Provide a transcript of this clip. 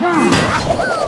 Yeah.